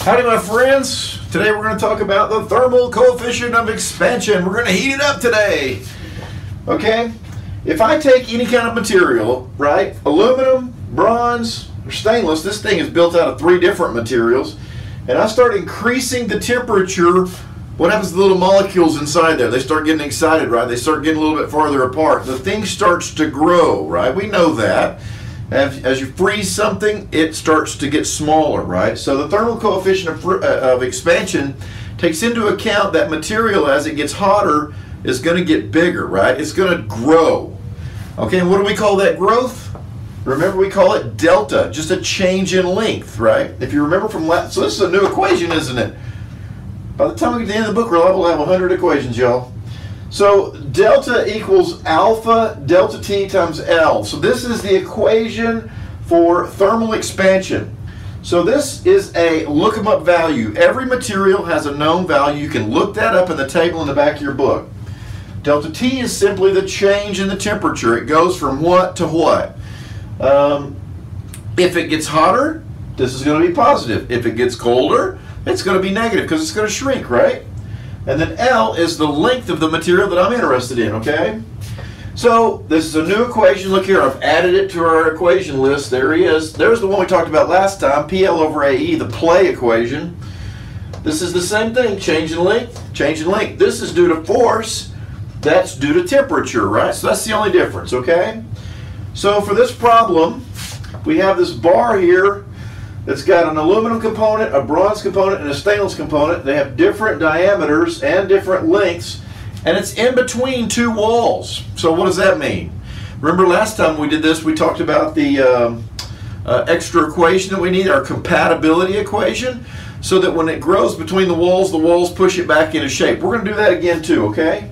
Howdy, my friends. Today we're going to talk about the thermal coefficient of expansion. We're going to heat it up today. Okay? If I take any kind of material, right, aluminum, bronze, or stainless, this thing is built out of three different materials, and I start increasing the temperature, what happens to the little molecules inside there? They start getting excited, right? They start getting a little bit farther apart. The thing starts to grow, right? We know that. As, as you freeze something, it starts to get smaller, right? So the thermal coefficient of, uh, of expansion takes into account that material as it gets hotter is going to get bigger, right? It's going to grow. Okay, and what do we call that growth? Remember, we call it delta, just a change in length, right? If you remember from last, so this is a new equation, isn't it? By the time we get to the end of the book, to have 100 equations, y'all. So delta equals alpha delta T times L. So this is the equation for thermal expansion. So this is a look 'em up value. Every material has a known value. You can look that up in the table in the back of your book. Delta T is simply the change in the temperature. It goes from what to what. Um, if it gets hotter, this is going to be positive. If it gets colder, it's going to be negative because it's going to shrink, right? And then L is the length of the material that I'm interested in, okay? So this is a new equation. Look here, I've added it to our equation list. There he is. There's the one we talked about last time, PL over AE, the play equation. This is the same thing, change in length, change in length. This is due to force, that's due to temperature, right? So that's the only difference, okay? So for this problem, we have this bar here that's got an aluminum component, a bronze component, and a stainless component. They have different diameters and different lengths, and it's in between two walls. So what does that mean? Remember last time we did this, we talked about the um, uh, extra equation that we need, our compatibility equation, so that when it grows between the walls, the walls push it back into shape. We're going to do that again too, okay?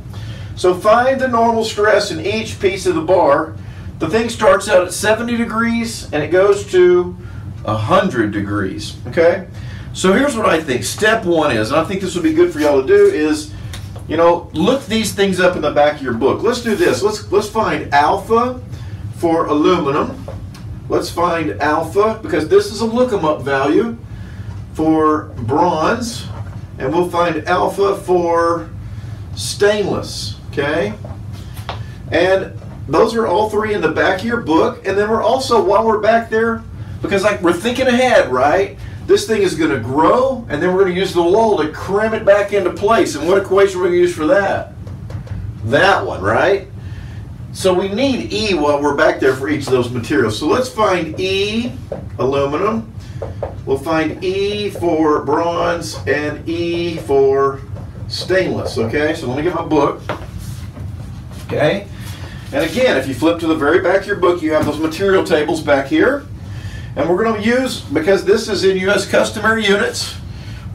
So find the normal stress in each piece of the bar. The thing starts out at 70 degrees and it goes to 100 degrees. Okay? So here's what I think. Step one is, and I think this would be good for y'all to do, is you know, look these things up in the back of your book. Let's do this. Let's let's find alpha for aluminum. Let's find alpha because this is a look 'em up value for bronze, and we'll find alpha for stainless. Okay, and those are all three in the back of your book. And then we're also while we're back there, because like we're thinking ahead, right? This thing is going to grow, and then we're going to use the wall to cram it back into place. And what equation are we going to use for that? That one, right? So we need E while we're back there for each of those materials. So let's find E, aluminum. We'll find E for bronze and E for stainless, okay? So let me get my book. Okay? And again, if you flip to the very back of your book, you have those material tables back here. And we're going to use, because this is in U.S. customary units,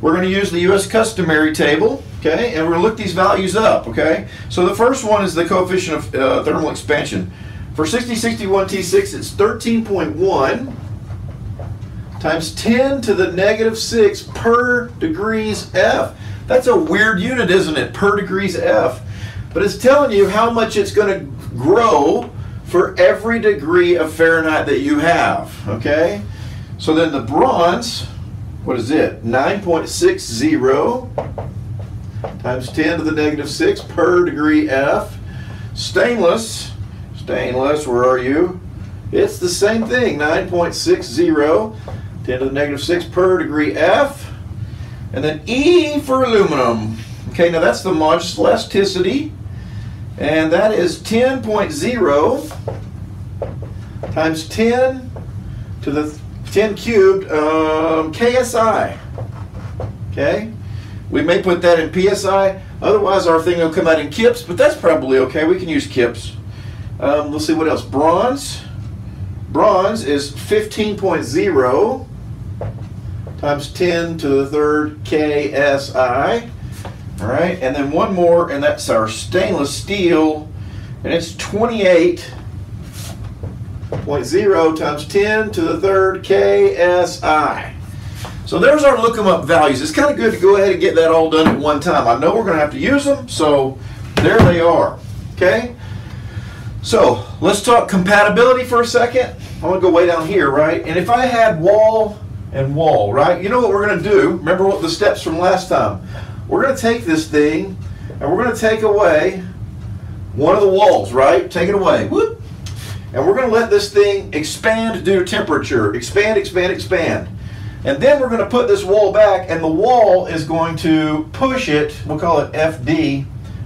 we're going to use the U.S. customary table, okay? And we're going to look these values up, okay? So the first one is the coefficient of uh, thermal expansion. For 6061 T6, it's 13.1 times 10 to the negative 6 per degrees F. That's a weird unit, isn't it? Per degrees F. But it's telling you how much it's going to grow for every degree of Fahrenheit that you have. Okay? So then the bronze, what is it? 9.60 times 10 to the negative 6 per degree F. Stainless, stainless, where are you? It's the same thing, 9.60, 10 to the negative 6 per degree F. And then E for aluminum. Okay, now that's the modulus elasticity. And that is 10.0 times 10 to the 10 cubed um, KSI. Okay? We may put that in PSI. Otherwise, our thing will come out in kips, but that's probably okay. We can use kips. Um, let's see what else. Bronze. Bronze is 15.0 times 10 to the third KSI. All right, and then one more, and that's our stainless steel, and it's 28.0 times 10 to the third KSI. So there's our look 'em up values. It's kind of good to go ahead and get that all done at one time. I know we're going to have to use them, so there they are. Okay? So let's talk compatibility for a second. I'm going to go way down here, right? And if I had wall and wall, right? You know what we're going to do? Remember what the steps from last time? We're going to take this thing and we're going to take away one of the walls, right? Take it away. Whoop. And we're going to let this thing expand due to temperature. Expand, expand, expand. And then we're going to put this wall back and the wall is going to push it, we'll call it FD,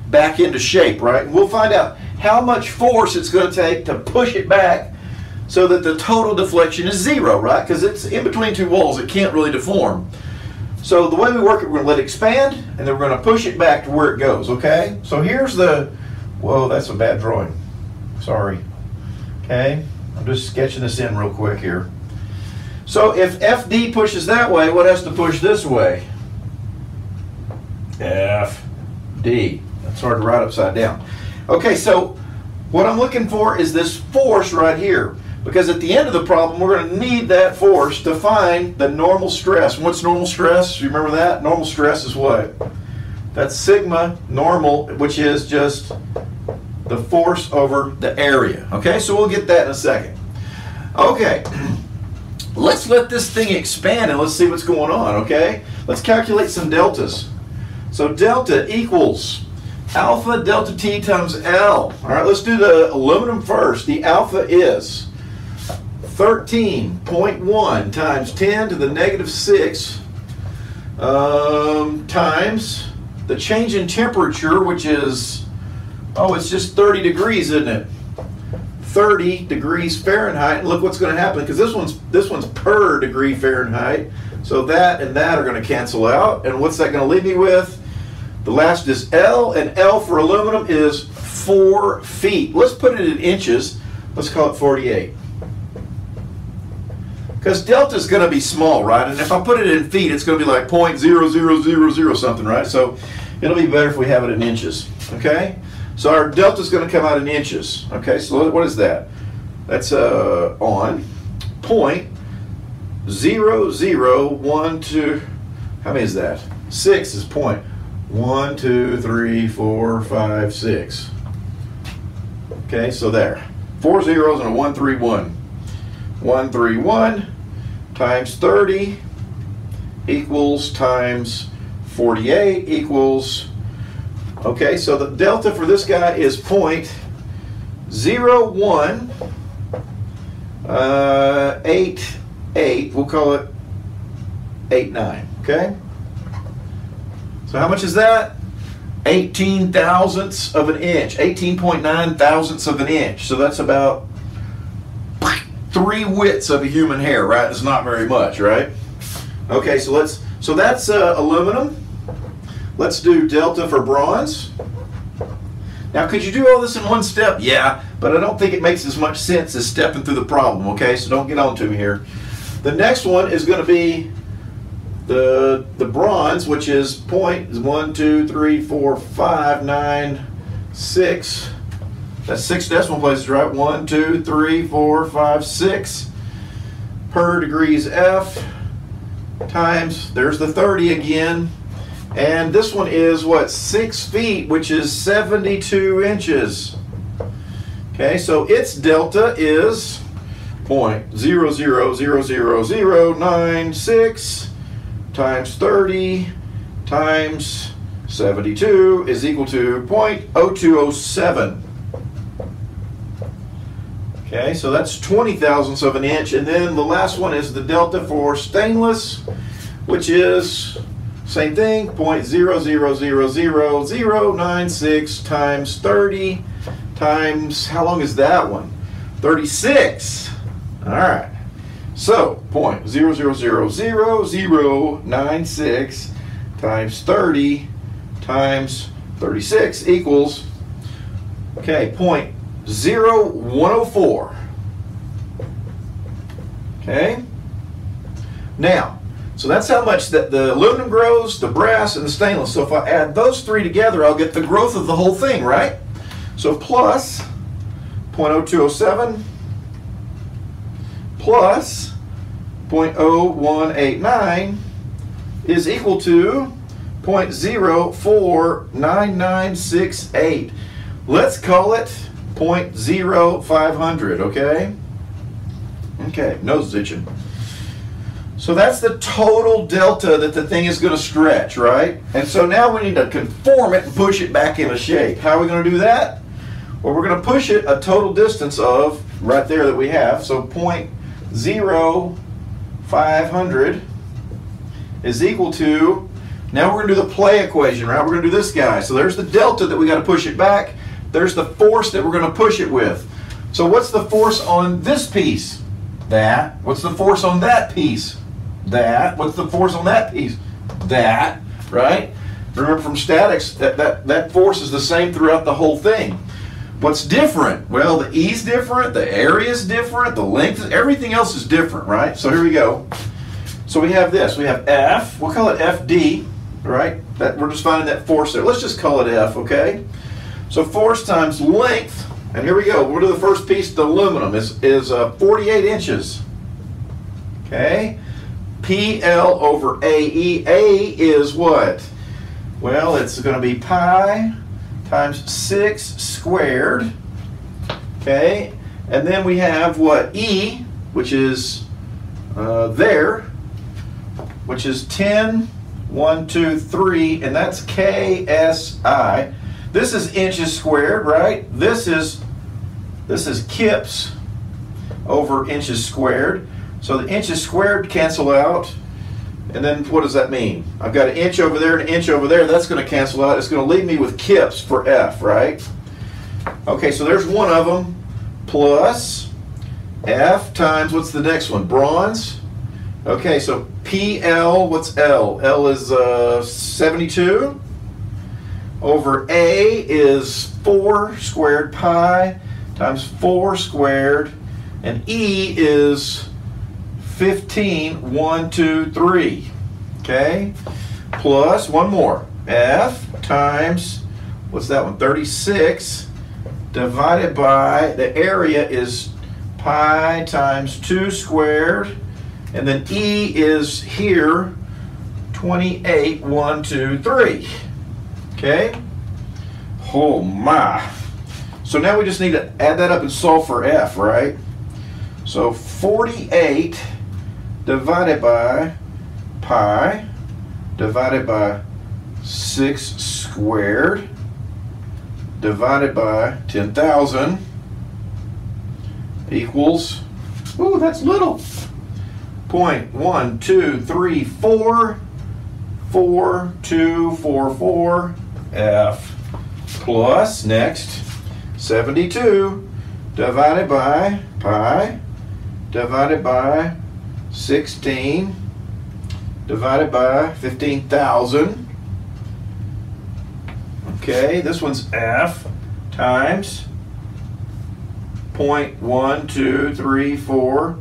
back into shape, right? And we'll find out how much force it's going to take to push it back so that the total deflection is zero, right? Because it's in between two walls, it can't really deform. So the way we work it, we're going to let it expand, and then we're going to push it back to where it goes, okay? So here's the, whoa, that's a bad drawing. Sorry. Okay, I'm just sketching this in real quick here. So if FD pushes that way, what has to push this way? FD. That's hard to write upside down. Okay, so what I'm looking for is this force right here. Because at the end of the problem, we're going to need that force to find the normal stress. What's normal stress? You remember that? Normal stress is what? That's sigma normal, which is just the force over the area. Okay, so we'll get that in a second. Okay, let's let this thing expand and let's see what's going on, okay? Let's calculate some deltas. So delta equals alpha delta T times L. All right, let's do the aluminum first. The alpha is 13.1 times 10 to the negative 6 um, times the change in temperature, which is, oh, it's just 30 degrees, isn't it? 30 degrees Fahrenheit. Look what's going to happen because this one's this one's per degree Fahrenheit. So that and that are going to cancel out. And what's that going to leave me with? The last is L, and L for aluminum is 4 feet. Let's put it in inches. Let's call it 48. Because delta is going to be small, right? And if I put it in feet, it's going to be like 0.0000 something, right? So it'll be better if we have it in inches, okay? So our delta is going to come out in inches, okay? So what is that? That's uh, on point zero zero one two. How many is that? Six is point one, two, three, four, five, six. Okay, so there. Four zeros and a one, three, one. One, three, one times 30 equals times 48 equals, okay, so the delta for this guy is point zero one uh, eight eight. We'll call it eight nine. Okay. So how much is that? 18 thousandths of an inch, 18.9 thousandths of an inch. So that's about three widths of a human hair, right? It's not very much, right? Okay, so let's, so that's uh, aluminum. Let's do delta for bronze. Now, could you do all this in one step? Yeah, but I don't think it makes as much sense as stepping through the problem, okay? So don't get on to me here. The next one is going to be the the bronze, which is point is one, two, three, four, five, nine, six. That's six decimal places, right? One, two, three, four, five, six per degrees F times, there's the 30 again. And this one is what, six feet, which is 72 inches. Okay, so its delta is point zero zero zero zero zero nine six times 30 times 72 is equal to 0.0207. Okay, so that's 20 thousandths of an inch. And then the last one is the delta for stainless, which is same thing, 0.0000096 times 30 times, how long is that one? 36. All right. So, point zero zero zero zero zero nine six times 30 times 36 equals, okay, point zero one oh four. Okay? Now, so that's how much that the aluminum grows, the brass, and the stainless. So if I add those three together, I'll get the growth of the whole thing, right? So plus 0.0207 plus 0.0189 is equal to 0.049968. Let's call it 0.0500, okay? Okay, nose itching. So that's the total delta that the thing is going to stretch, right? And so now we need to conform it and push it back into shape. How are we going to do that? Well, we're going to push it a total distance of, right there that we have, so point zero five hundred is equal to, now we're going to do the play equation, right? We're going to do this guy. So there's the delta that we got to push it back. There's the force that we're going to push it with. So what's the force on this piece? That. What's the force on that piece? That. What's the force on that piece? That. Right? Remember from statics, that, that, that force is the same throughout the whole thing. What's different? Well, the E's different, the area is different, the length, everything else is different, right? So here we go. So we have this. We have F. We'll call it FD, right? That we're just finding that force there. Let's just call it F, okay? So force times length, and here we go. We'll do the first piece, the aluminum, is, is uh, 48 inches. Okay? PL over AE. A is what? Well, it's going to be pi times 6 squared. Okay? And then we have what? E, which is uh, there, which is 10, 1, 2, 3, and that's KSI. This is inches squared, right? This is this is kips over inches squared. So the inches squared cancel out. And then what does that mean? I've got an inch over there and an inch over there. That's going to cancel out. It's going to leave me with kips for F, right? Okay, so there's one of them. Plus F times, what's the next one? Bronze. Okay, so PL, what's L? L is uh, 72 over A is 4 squared pi times 4 squared, and E is 15, 1, 2, 3. Okay? Plus one more. F times, what's that one? 36 divided by, the area is pi times 2 squared, and then E is here, 28, 1, 2, 3. Okay? Oh my. So now we just need to add that up and solve for f, right? So 48 divided by pi divided by 6 squared divided by 10,000 equals, ooh, that's little. Point one, two, three, four, four, two, four, four, F plus, next, 72 divided by pi divided by 16 divided by 15,000. Okay, this one's F times point one, two, three, four,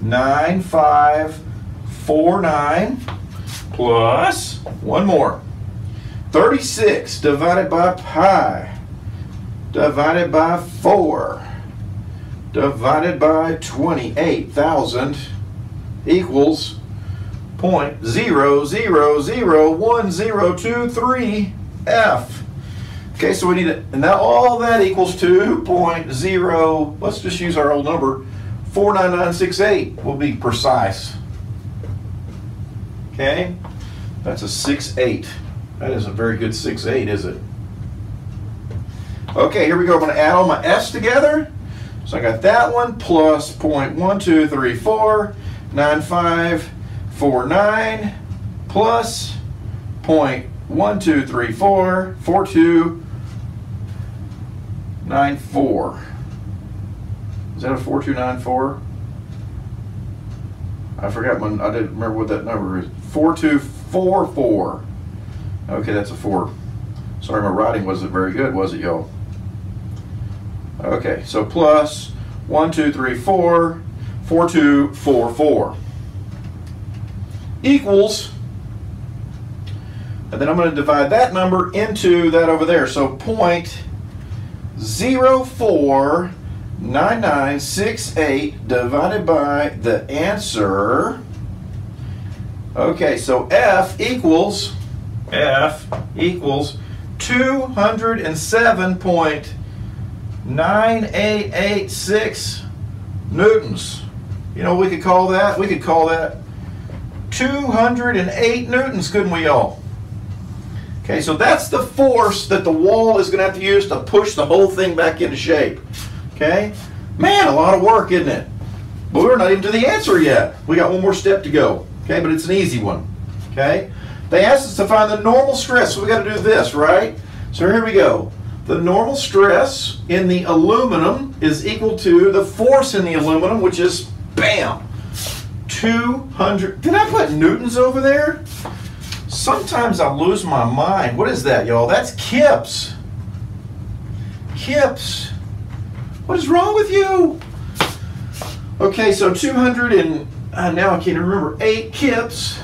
nine, five, four, nine, plus one more. 36 divided by pi divided by 4 divided by 28,000 equals point zero zero zero one zero two three F. Okay, so we need it, and now all that equals two point zero. Let's just use our old number, four nine nine six eight. Will be precise. Okay, that's a six eight. That isn't very good six eight, is it? Okay, here we go. I'm going to add all my F's together. So I got that one plus point one two three four nine five four nine plus point one two three four four two nine four. Is that a four two nine four? I forgot when I didn't remember what that number is. Four two four four. Okay, that's a four. Sorry, my writing wasn't very good, was it, y'all? Okay, so plus one, two, three, four, four, two, four, four equals, and then I'm going to divide that number into that over there. So point zero four nine nine six eight divided by the answer. Okay, so F equals F equals 207.9886 newtons. You know, we could call that, we could call that 208 newtons, couldn't we all? Okay, so that's the force that the wall is going to have to use to push the whole thing back into shape. Okay? Man, a lot of work, isn't it? But we're not even to the answer yet. We got one more step to go. Okay, but it's an easy one. Okay? They asked us to find the normal stress, so we got to do this, right? So here we go. The normal stress in the aluminum is equal to the force in the aluminum, which is, bam, 200. Did I put newtons over there? Sometimes I lose my mind. What is that, y'all? That's kips. Kips. What is wrong with you? Okay, so 200 and uh, now I can't remember, 8 kips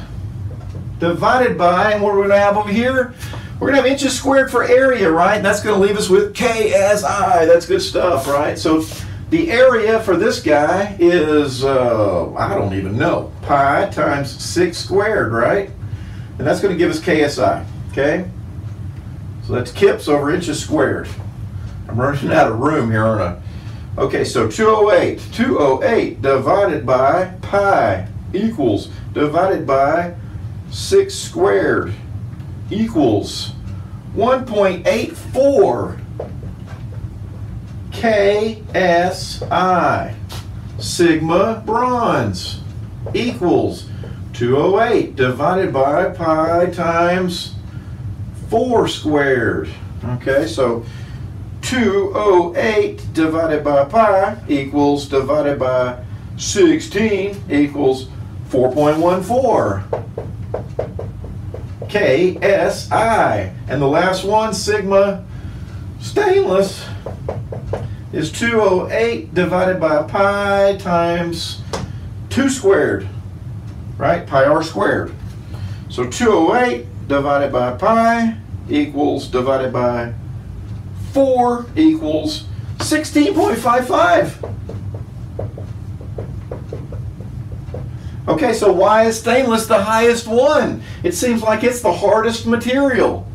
divided by, and what we're going to have over here? We're going to have inches squared for area, right? And that's going to leave us with KSI. That's good stuff, right? So the area for this guy is, uh, I don't even know, pi times 6 squared, right? And that's going to give us KSI, okay? So that's kips over inches squared. I'm running out of room here, aren't I? Okay, so 208, 208 divided by pi equals divided by 6 squared equals 1.84 KSI. Sigma bronze equals 208 divided by pi times 4 squared. Okay, so 208 divided by pi equals divided by 16 equals 4.14. KSI. And the last one, sigma stainless, is 208 divided by pi times 2 squared, right? Pi r squared. So 208 divided by pi equals divided by 4 equals 16.55. Okay, so why is stainless the highest one? It seems like it's the hardest material.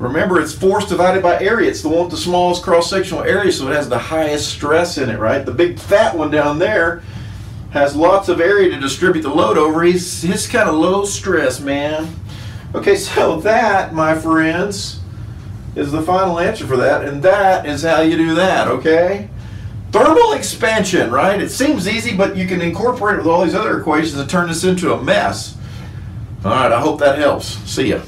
Remember, it's force divided by area. It's the one with the smallest cross-sectional area, so it has the highest stress in it, right? The big fat one down there has lots of area to distribute the load over. He's, he's kind of low stress, man. Okay, so that, my friends, is the final answer for that, and that is how you do that, okay? Thermal expansion, right? It seems easy, but you can incorporate it with all these other equations and turn this into a mess. All right, I hope that helps. See ya.